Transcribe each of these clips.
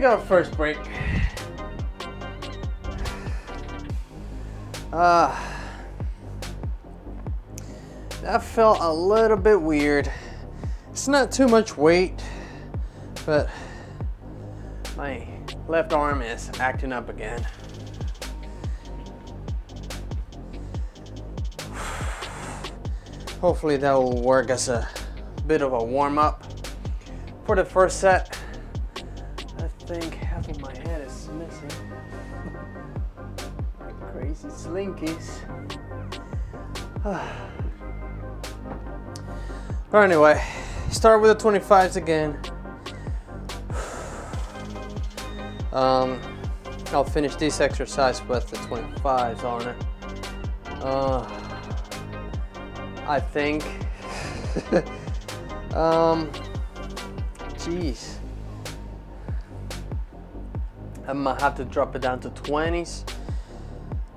Take our first break. Uh, that felt a little bit weird. It's not too much weight, but my left arm is acting up again. Hopefully that will work as a bit of a warm up for the first set think half of my head is missing. Crazy slinkies. but anyway, start with the 25s again. Um, I'll finish this exercise with the 25s on it. Uh, I think. um, jeez. I might have to drop it down to 20s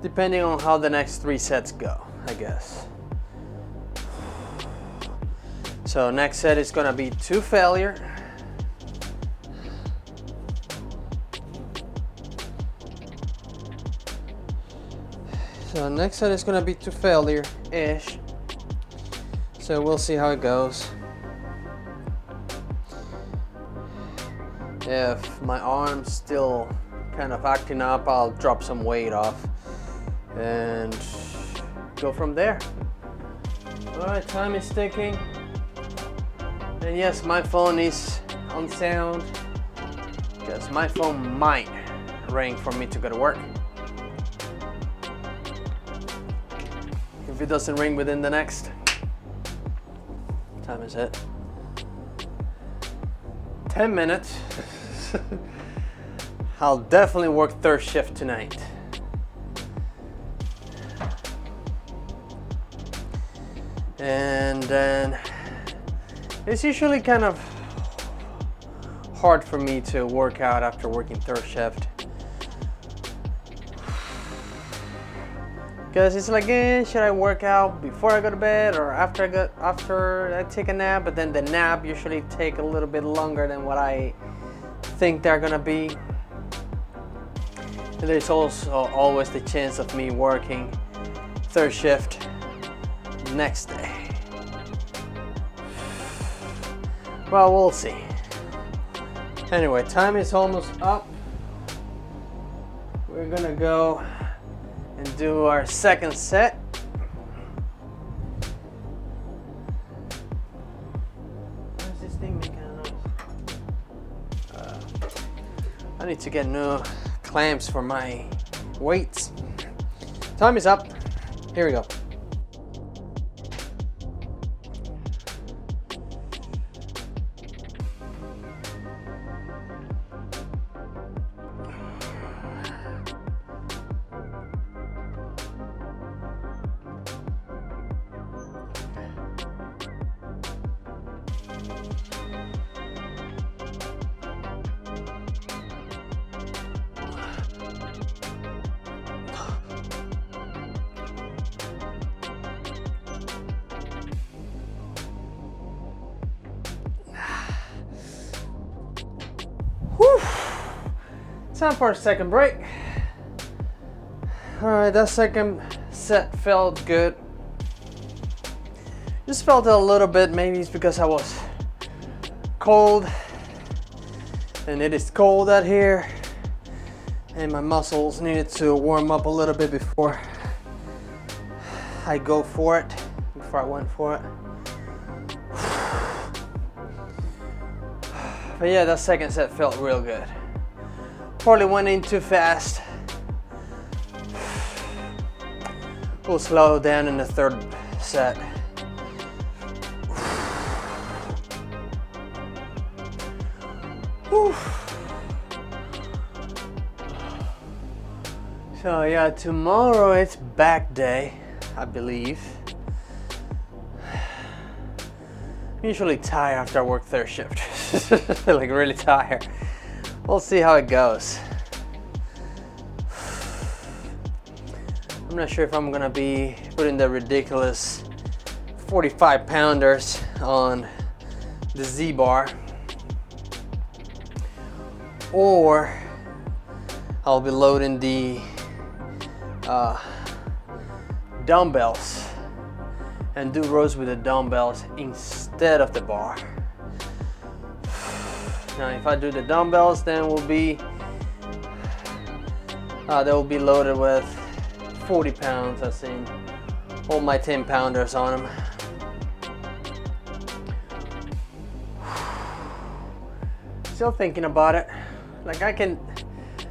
depending on how the next three sets go I guess. So next set is gonna be two failure. So next set is gonna be two failure ish so we'll see how it goes. If my arm's still kind of acting up, I'll drop some weight off and go from there. All right, time is ticking. And yes, my phone is on sound because my phone might ring for me to go to work. If it doesn't ring within the next, time is it? 10 minutes. I'll definitely work third shift tonight. And then it's usually kind of hard for me to work out after working third shift. Because it's like, eh, should I work out before I go to bed or after I go after I take a nap? But then the nap usually take a little bit longer than what I think they're gonna be. And there's also always the chance of me working third shift next day. Well, we'll see. Anyway, time is almost up. We're gonna go and do our second set. Uh, I need to get new clamps for my weights. Time is up. Here we go. Time for a second break. All right, that second set felt good. Just felt a little bit, maybe it's because I was cold and it is cold out here and my muscles needed to warm up a little bit before I go for it, before I went for it. But yeah, that second set felt real good. Probably went in too fast. We'll slow down in the third set. So yeah, tomorrow it's back day, I believe. I'm usually tired after I work third shift. like really tired. We'll see how it goes. I'm not sure if I'm gonna be putting the ridiculous 45 pounders on the Z bar or I'll be loading the uh, dumbbells and do rows with the dumbbells instead of the bar. Now if I do the dumbbells then we'll be uh, they will be loaded with 40 pounds I've seen all my 10 pounders on them. Still thinking about it. Like I can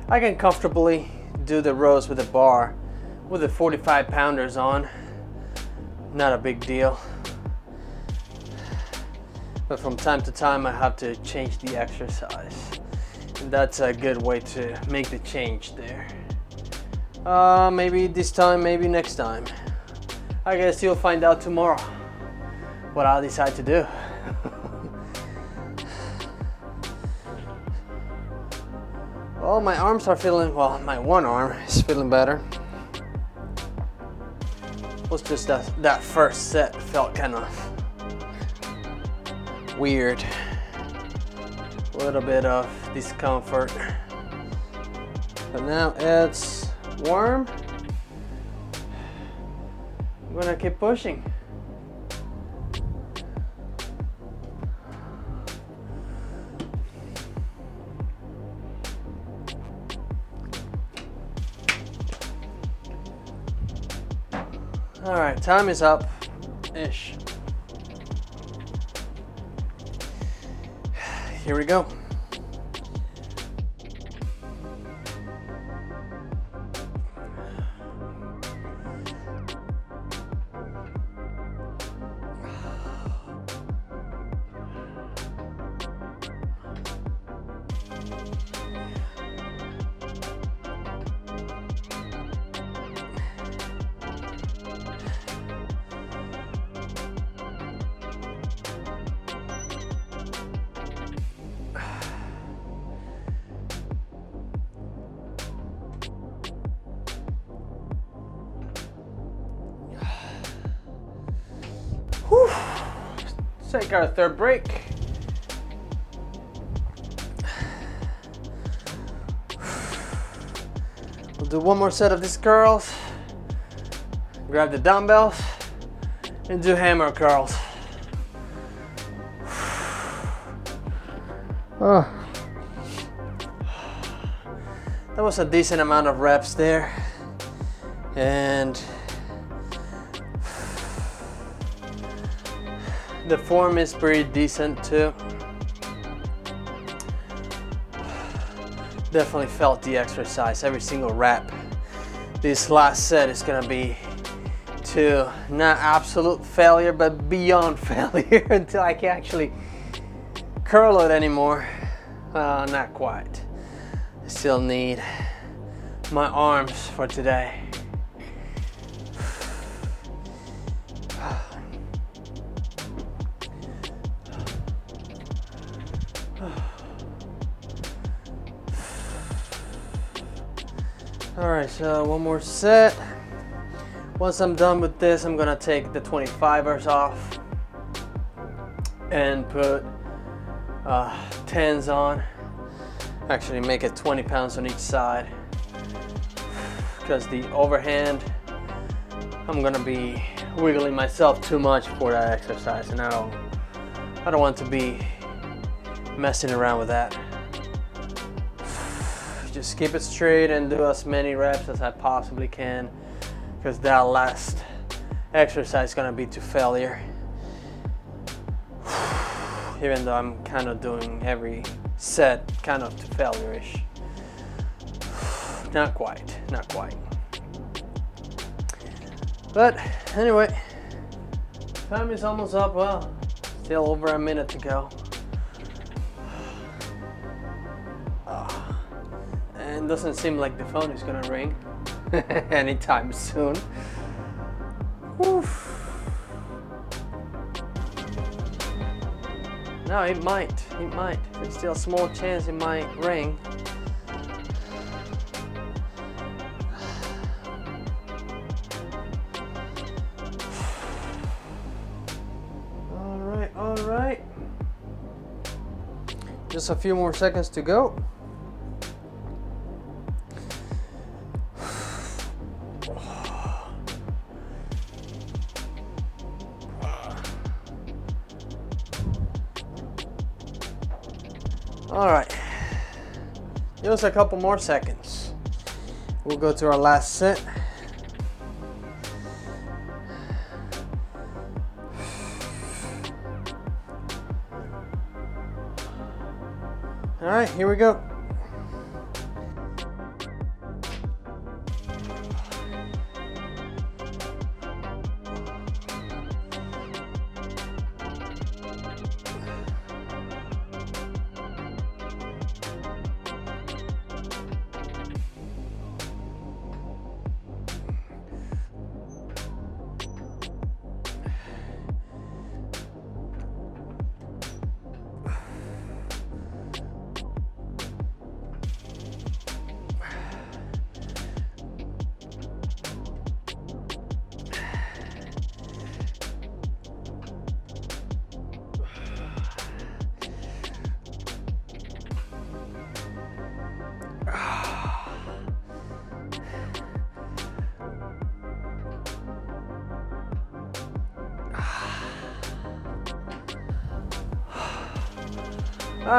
I can comfortably do the rows with a bar with the 45 pounders on. Not a big deal. But from time to time I have to change the exercise. And that's a good way to make the change there. Uh, maybe this time, maybe next time. I guess you'll find out tomorrow what I'll decide to do. well, my arms are feeling, well, my one arm is feeling better was just that, that first set felt kind of weird. A little bit of discomfort. But now it's warm. I'm gonna keep pushing. All right, time is up ish. Here we go. Our third break. We'll do one more set of these curls. Grab the dumbbells and do hammer curls. Oh. Ah. That was a decent amount of reps there. And The form is pretty decent too. Definitely felt the exercise, every single rep. This last set is gonna be to not absolute failure, but beyond failure until I can actually curl it anymore. Uh, not quite. I still need my arms for today. So one more set. Once I'm done with this, I'm gonna take the 25ers off and put uh, 10s on. Actually make it 20 pounds on each side because the overhand, I'm gonna be wiggling myself too much for that exercise and I don't, I don't want to be messing around with that just keep it straight and do as many reps as I possibly can because that last exercise is gonna be to failure. even though I'm kind of doing every set kind of to failure-ish. Not quite, not quite. But anyway, time is almost up. Well, still over a minute to go. And doesn't seem like the phone is gonna ring anytime soon. Oof. No, it might. It might. There's still a small chance it might ring. All right, all right. Just a few more seconds to go. Just a couple more seconds. We'll go to our last set. All right, here we go.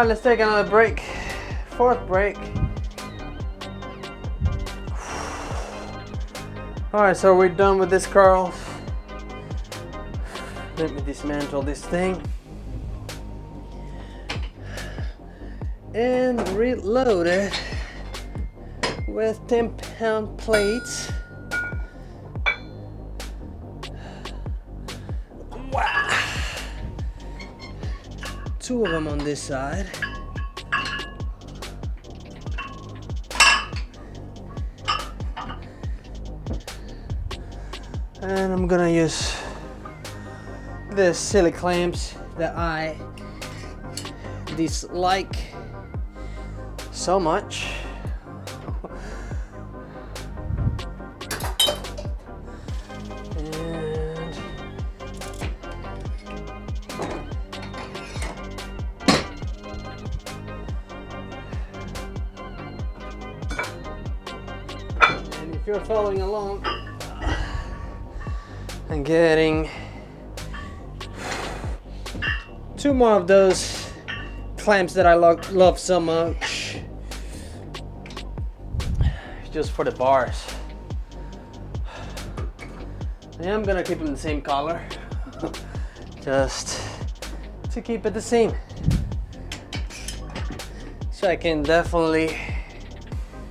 Right, let's take another break. Fourth break. All right, so we're done with this curl. Let me dismantle this thing. And reload it with 10 pound plates. Two of them on this side. And I'm gonna use the silly clamps that I dislike so much. More of those clamps that I lo love so much. Just for the bars. I am gonna keep them the same color. Just to keep it the same. So I can definitely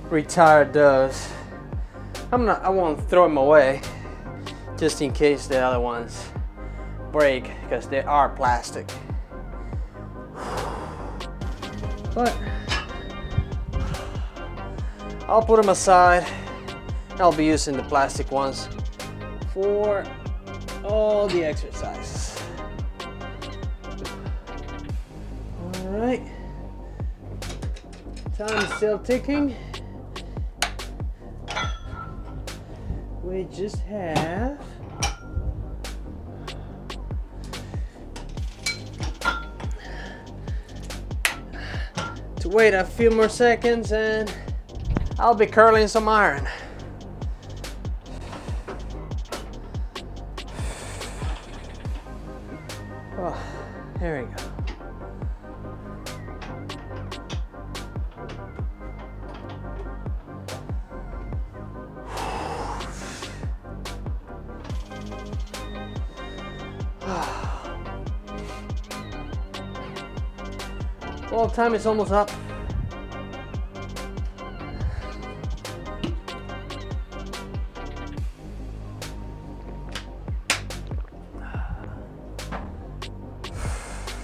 retire those. I'm not I won't throw them away just in case the other ones break because they are plastic. But I'll put them aside. I'll be using the plastic ones for all the exercises. All right. Time is still ticking. We just have wait a few more seconds and I'll be curling some iron. Oh, here we go. Well, time is almost up.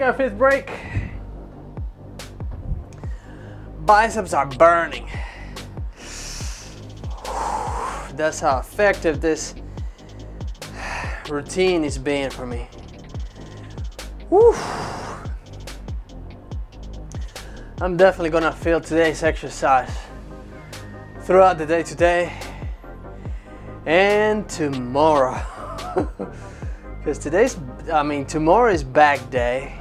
Take our fifth break. Biceps are burning. That's how effective this routine is being for me. I'm definitely gonna feel today's exercise throughout the day today and tomorrow. Because today's, I mean, tomorrow is back day.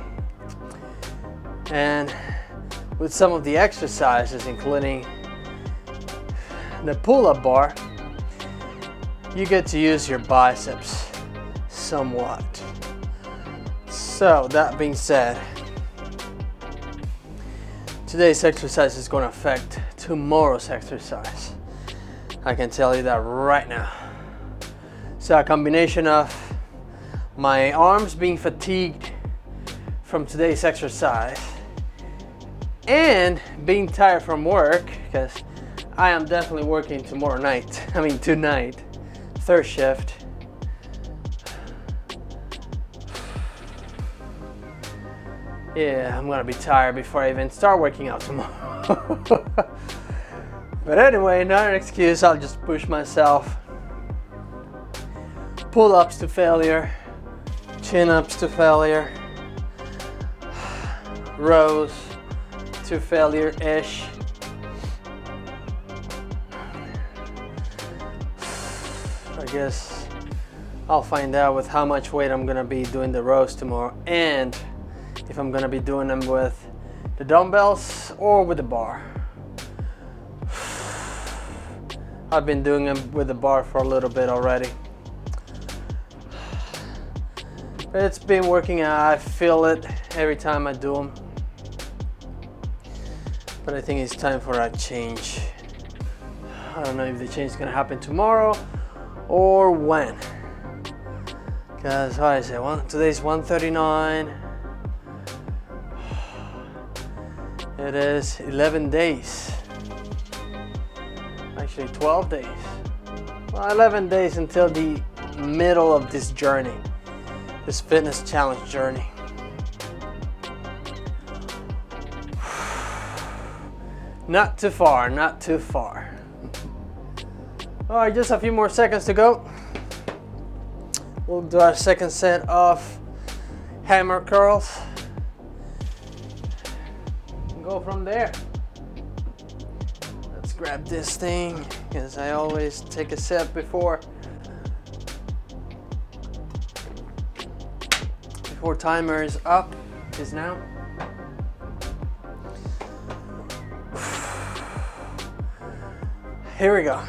And with some of the exercises, including the pull up bar, you get to use your biceps somewhat. So, that being said, today's exercise is going to affect tomorrow's exercise. I can tell you that right now. So, a combination of my arms being fatigued from today's exercise and being tired from work because I am definitely working tomorrow night. I mean, tonight, third shift. Yeah, I'm gonna be tired before I even start working out tomorrow. but anyway, not an excuse, I'll just push myself. Pull ups to failure, chin ups to failure, rows to failure ish. I guess I'll find out with how much weight I'm gonna be doing the rows tomorrow and if I'm gonna be doing them with the dumbbells or with the bar. I've been doing them with the bar for a little bit already. It's been working out, I feel it every time I do them. But I think it's time for a change. I don't know if the change is gonna happen tomorrow or when. Because, what is it? One, today's 139. It is 11 days. Actually, 12 days. Well, 11 days until the middle of this journey, this fitness challenge journey. Not too far, not too far. All right, just a few more seconds to go. We'll do our second set of hammer curls. Go from there. Let's grab this thing because I always take a set before before timer is up is now. Here we go.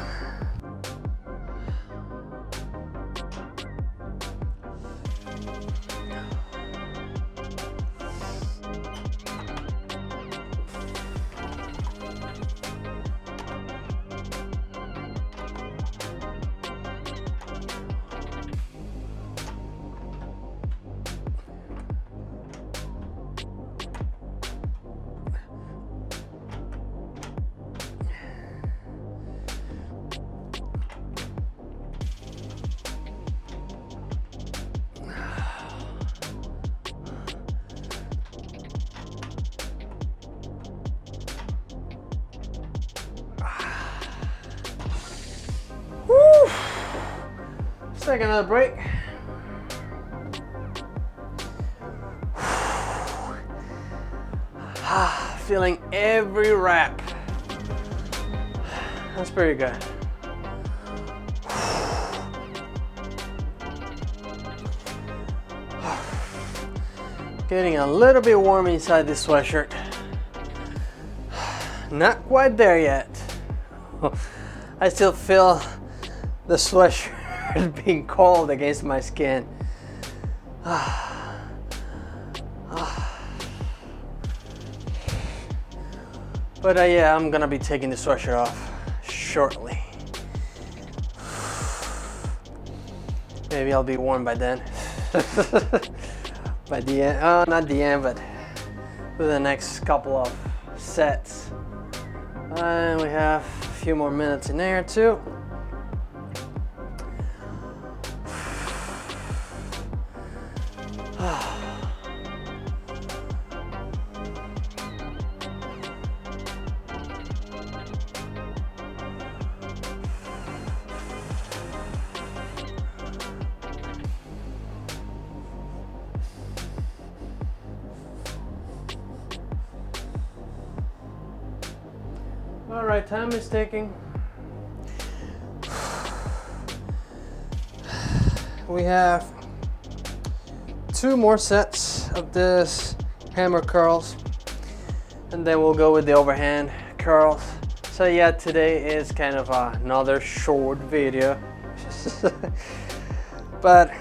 Take another break. Ah, feeling every rep. That's pretty good. Getting a little bit warm inside this sweatshirt. Not quite there yet. I still feel the sweatshirt being cold against my skin. But uh, yeah, I'm gonna be taking the sweatshirt off shortly. Maybe I'll be warm by then. by the end, oh, not the end, but for the next couple of sets. And we have a few more minutes in there too. We have two more sets of this hammer curls and then we'll go with the overhand curls. So yeah, today is kind of another short video. but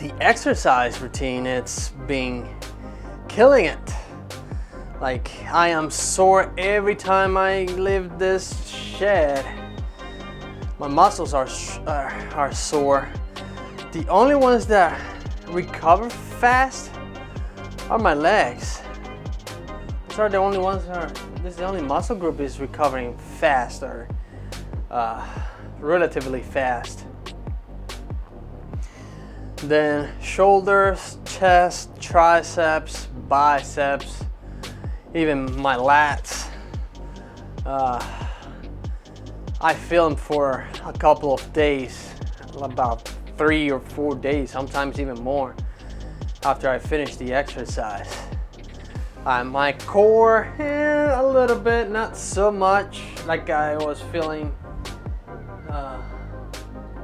the exercise routine, it's been killing it. Like I am sore every time I leave this shed. My muscles are, are, are sore. The only ones that recover fast are my legs. These are the only ones that are, this is the only muscle group is recovering fast or uh, relatively fast. Then shoulders, chest, triceps, biceps, even my lats. Uh, I filmed for a couple of days, about three or four days, sometimes even more, after I finish the exercise. Uh, my core, eh, a little bit, not so much, like I was feeling uh,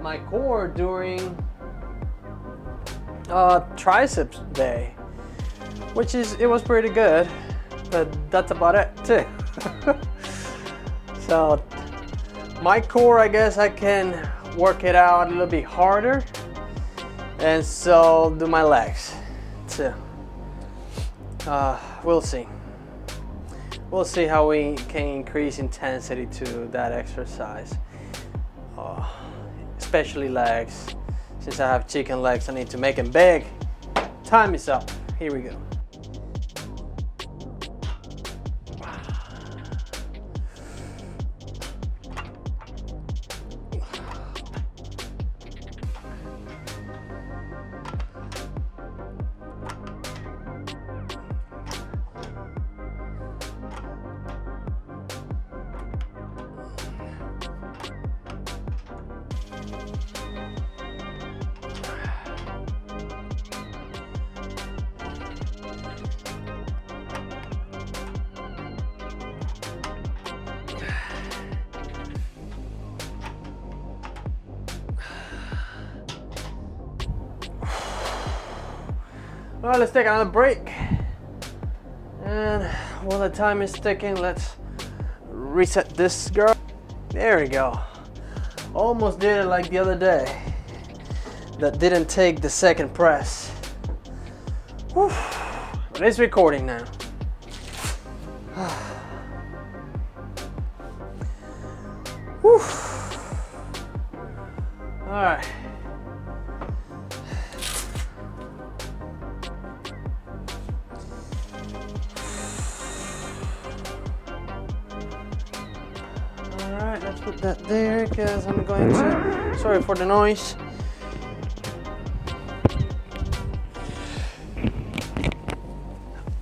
my core during uh, triceps day, which is, it was pretty good but that's about it too. so my core, I guess I can work it out a little bit harder and so do my legs too. Uh, we'll see. We'll see how we can increase intensity to that exercise. Uh, especially legs. Since I have chicken legs, I need to make them big. Time is up. Here we go. Well, let's take another break. And while the time is ticking, let's reset this girl. There we go. Almost did it like the other day. That didn't take the second press. Whew. But it's recording now. Noise.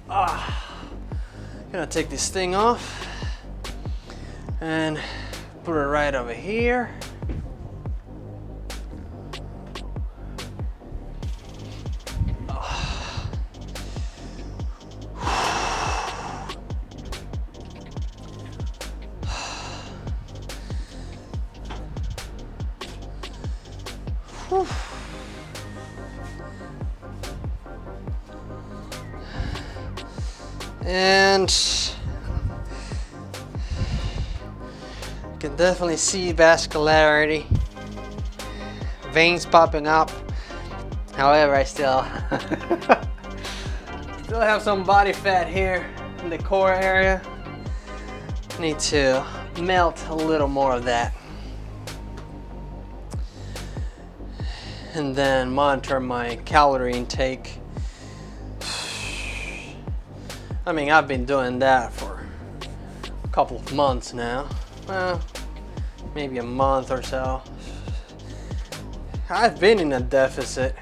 Ah, gonna take this thing off and put it right over here. Definitely see vascularity, veins popping up. However, I still still have some body fat here in the core area. Need to melt a little more of that. And then monitor my calorie intake. I mean, I've been doing that for a couple of months now. Well, maybe a month or so. I've been in a deficit,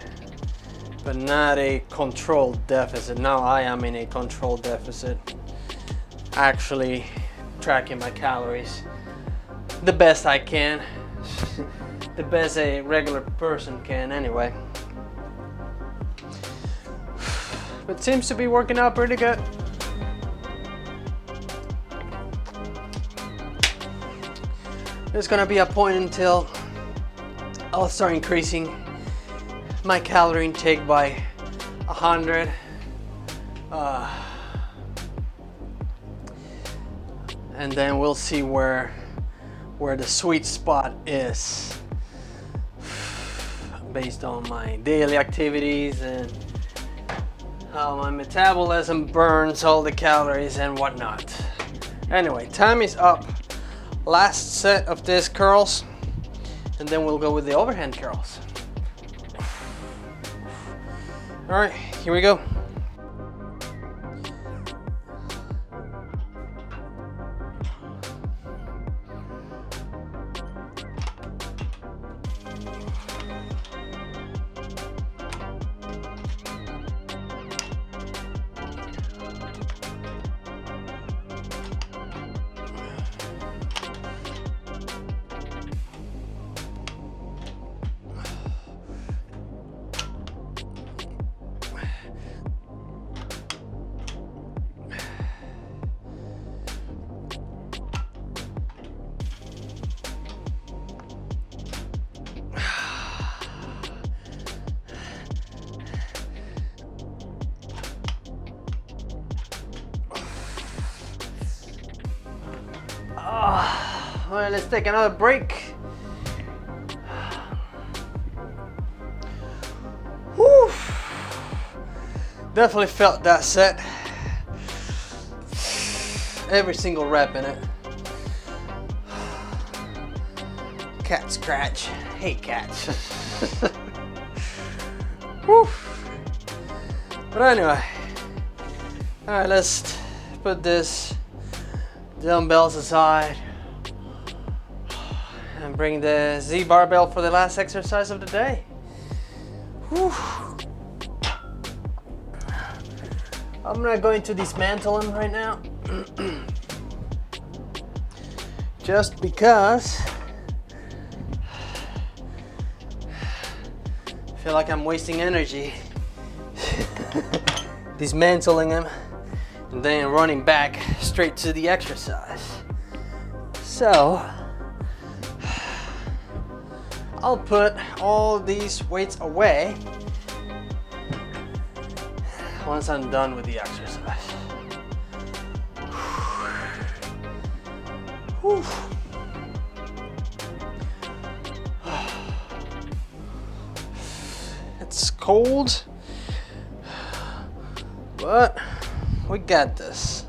but not a controlled deficit. Now I am in a controlled deficit. Actually, tracking my calories the best I can. the best a regular person can, anyway. But seems to be working out pretty good. There's gonna be a point until I'll start increasing my calorie intake by a hundred. Uh, and then we'll see where where the sweet spot is based on my daily activities and how my metabolism burns all the calories and whatnot. Anyway, time is up last set of these curls and then we'll go with the overhand curls. All right, here we go. All right, let's take another break. Whew. Definitely felt that set. Every single rep in it. Cat scratch. Hate cats. Whew. But anyway. Alright, let's put this dumbbells aside bring the Z barbell for the last exercise of the day. Whew. I'm not going to dismantle them right now. Just because I feel like I'm wasting energy dismantling them and then running back straight to the exercise. So, I'll put all these weights away once I'm done with the exercise. Whew. It's cold, but we got this.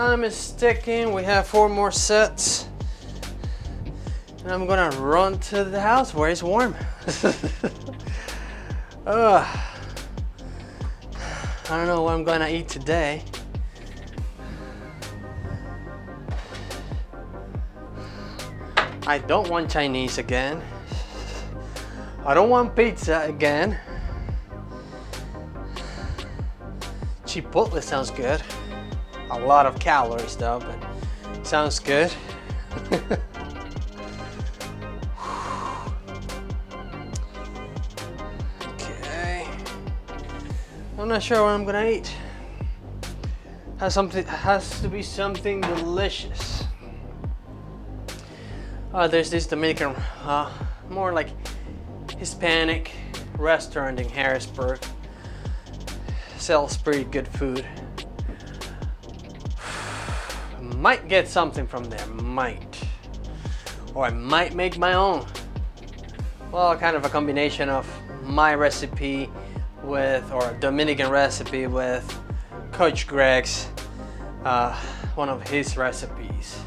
Time is ticking. We have four more sets. And I'm gonna run to the house where it's warm. uh, I don't know what I'm gonna eat today. I don't want Chinese again. I don't want pizza again. Chipotle sounds good. A lot of calories though, but sounds good. okay. I'm not sure what I'm gonna eat. Has something has to be something delicious. Uh, there's this Dominican, uh, more like Hispanic restaurant in Harrisburg. Sells pretty good food. Might get something from there, might. Or I might make my own. Well, kind of a combination of my recipe with, or Dominican recipe with Coach Greg's, uh, one of his recipes.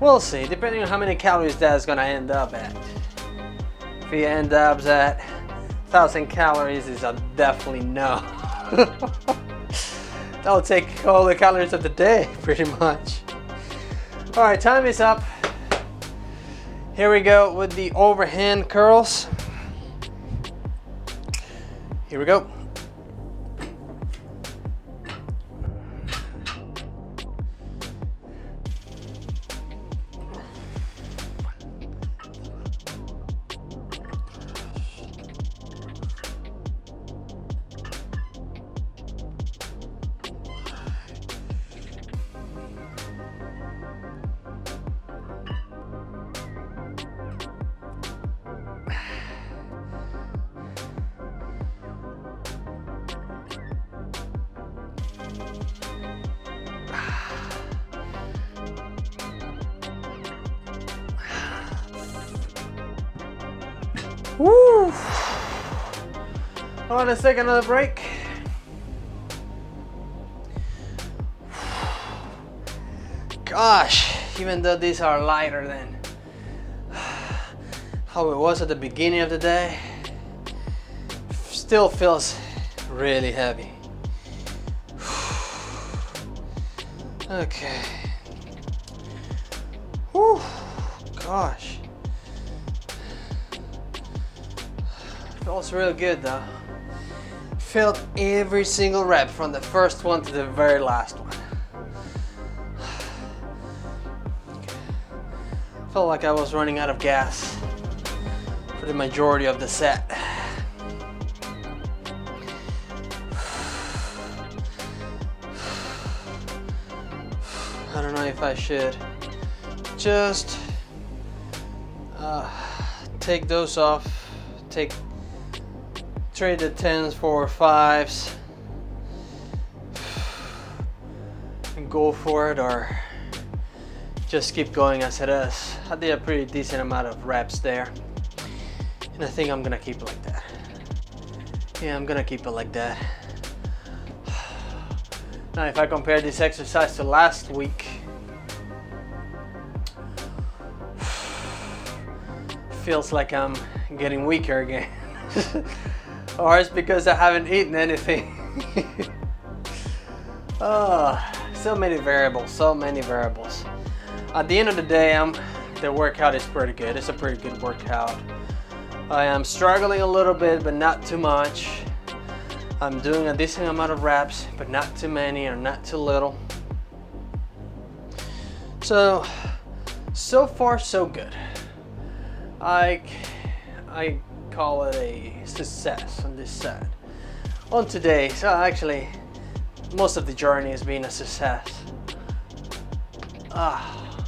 We'll see, depending on how many calories that's gonna end up at. If he ends up at 1000 calories, is a definitely no. That'll take all the calories of the day, pretty much. All right, time is up. Here we go with the overhand curls. Here we go. Woo! Want to take another break. Gosh, even though these are lighter than how it was at the beginning of the day, still feels really heavy. Okay. Whew. Gosh. Feels real good though. Felt every single rep from the first one to the very last one. Felt like I was running out of gas for the majority of the set. I don't know if I should just uh, take those off, trade the tens for fives and go for it or just keep going as it is. I did a pretty decent amount of reps there and I think I'm gonna keep it like that. Yeah, I'm gonna keep it like that. Now if I compare this exercise to last week, feels like I'm getting weaker again. or it's because I haven't eaten anything. oh, so many variables, so many variables. At the end of the day, I'm, the workout is pretty good. It's a pretty good workout. I am struggling a little bit, but not too much. I'm doing a decent amount of reps, but not too many or not too little. So, so far so good. I, I call it a success on this set. On today, so actually, most of the journey has been a success. Ah,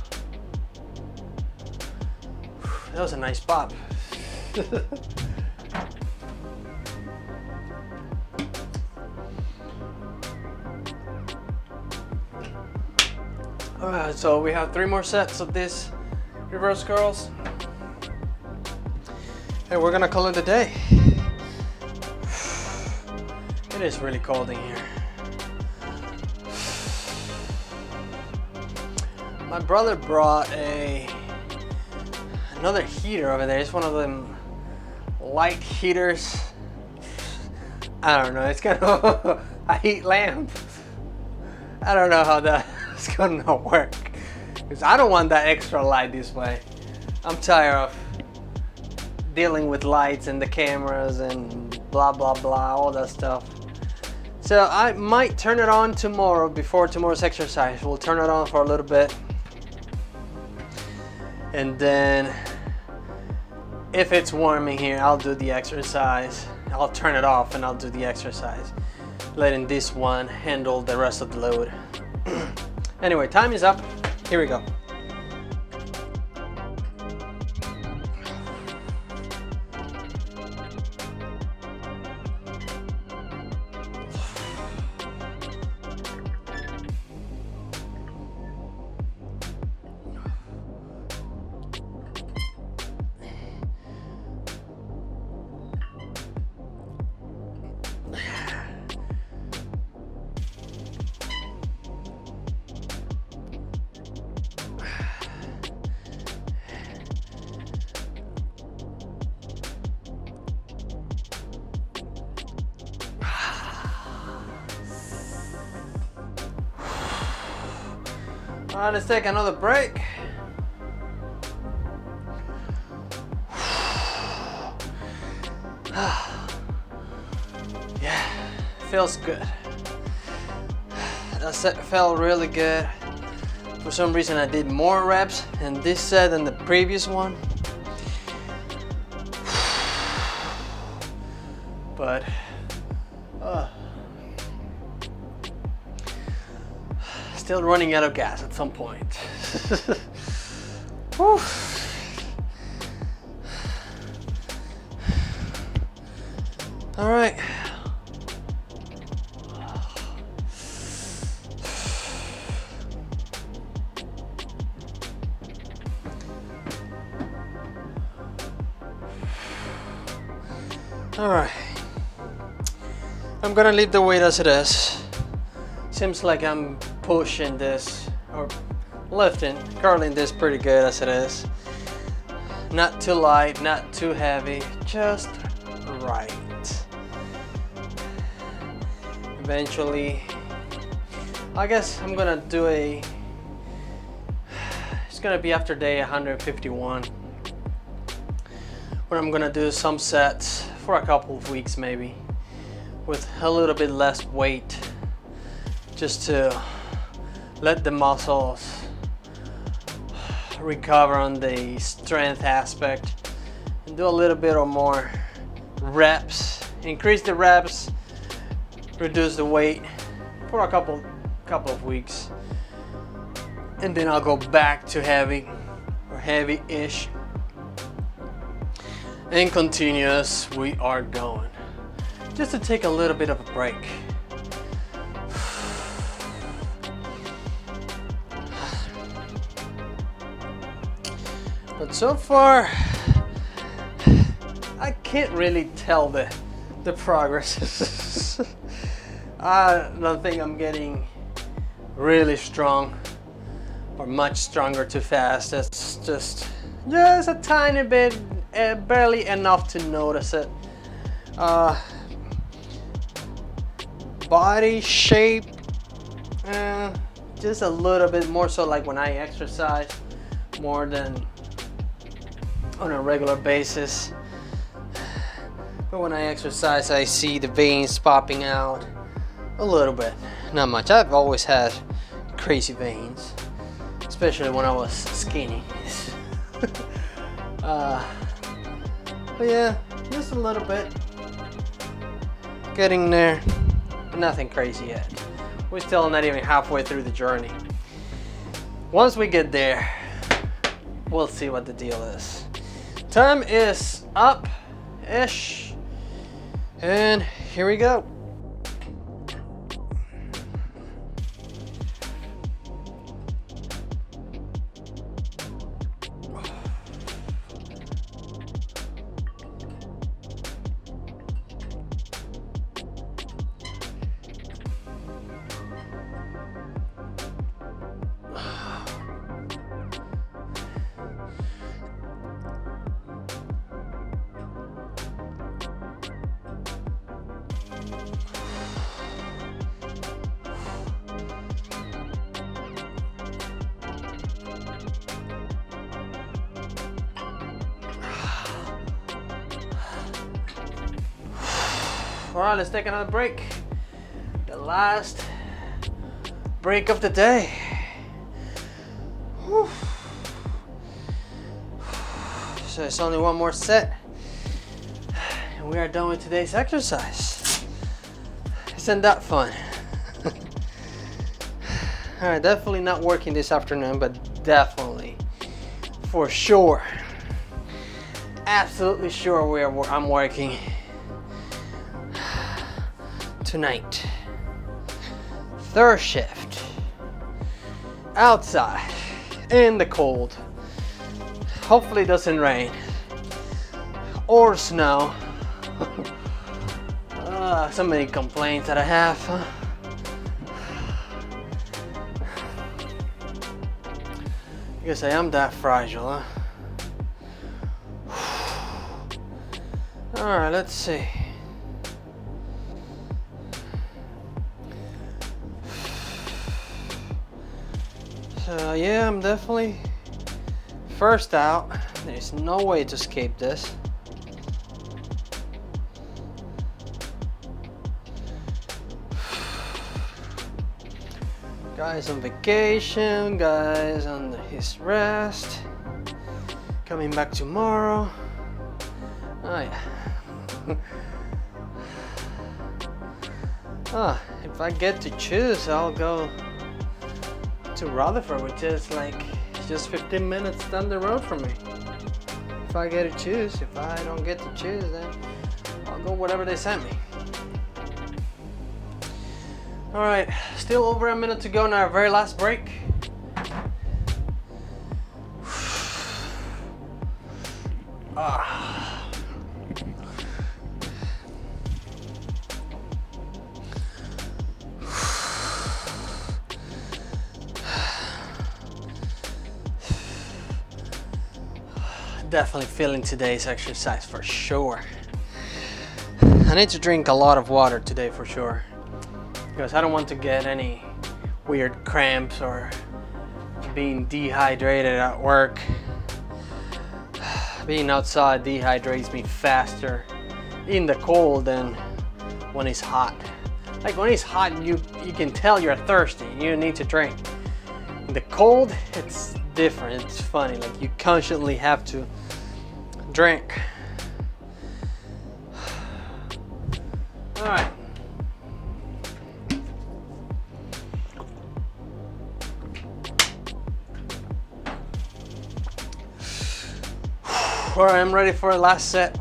that was a nice pop. Alright, so we have three more sets of this reverse curls. And we're gonna call it a day. It is really cold in here. My brother brought a another heater over there. It's one of them light heaters. I don't know. It's kind of a heat lamp. I don't know how that's gonna work. Because I don't want that extra light this way. I'm tired of dealing with lights and the cameras and blah blah blah all that stuff. So I might turn it on tomorrow before tomorrow's exercise. We'll turn it on for a little bit. And then if it's warm in here I'll do the exercise. I'll turn it off and I'll do the exercise letting this one handle the rest of the load. Anyway time is up. Here we go let's take another break. yeah, feels good. That set felt really good. For some reason, I did more reps in this set than the previous one. But, still running out of gas at some point. All right. All right. I'm gonna leave the weight as it is. Seems like I'm pushing this or lifting, curling this pretty good as it is. Not too light, not too heavy, just right. Eventually, I guess I'm gonna do a, it's gonna be after day 151 where I'm gonna do some sets for a couple of weeks maybe with a little bit less weight just to let the muscles recover on the strength aspect and do a little bit or more reps. Increase the reps reduce the weight for a couple couple of weeks. And then I'll go back to heavy or heavy-ish. And continuous we are going. Just to take a little bit of a break but so far I can't really tell the the progress I don't think I'm getting really strong or much stronger too fast it's just just a tiny bit uh, barely enough to notice it. Uh, body shape, uh, just a little bit more so like when I exercise more than on a regular basis. But when I exercise, I see the veins popping out a little bit, not much. I've always had crazy veins, especially when I was skinny. uh, but yeah, just a little bit. Getting there, nothing crazy yet. We're still not even halfway through the journey. Once we get there, we'll see what the deal is. Time is up-ish. And here we go. Take another break. The last break of the day. Whew. So it's only one more set. And we are done with today's exercise. Isn't that fun? All right, definitely not working this afternoon, but definitely, for sure, absolutely sure where I'm working tonight. Third shift. Outside. In the cold. Hopefully it doesn't rain. Or snow. uh, so many complaints that I have. Huh? I guess I am that fragile, huh? Alright, let's see. Uh, yeah, I'm definitely first out. There's no way to escape this. Guys on vacation, guys on his rest. Coming back tomorrow. Oh yeah. ah, if I get to choose, I'll go to Rutherford, which is like just 15 minutes down the road from me. If I get to choose, if I don't get to choose, then I'll go whatever they send me. All right, still over a minute to go in our very last break. Definitely feeling today's exercise for sure. I need to drink a lot of water today for sure because I don't want to get any weird cramps or being dehydrated at work. Being outside dehydrates me faster in the cold than when it's hot. Like when it's hot, you, you can tell you're thirsty. You need to drink. In the cold, it's different. It's funny. Like you constantly have to drink. All right. All right, I'm ready for the last set.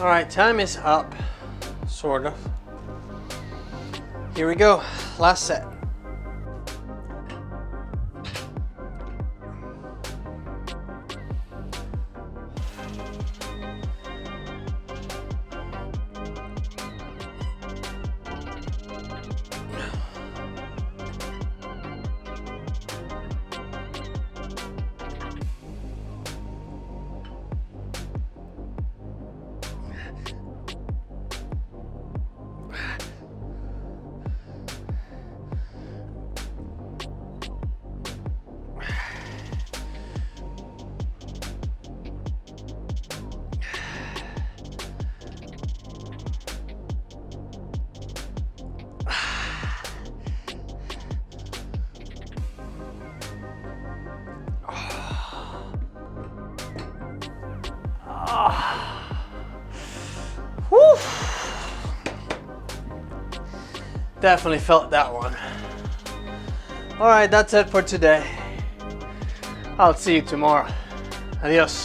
All right, time is up, sort of. Here we go, last set. Definitely felt that one. All right, that's it for today. I'll see you tomorrow. Adios.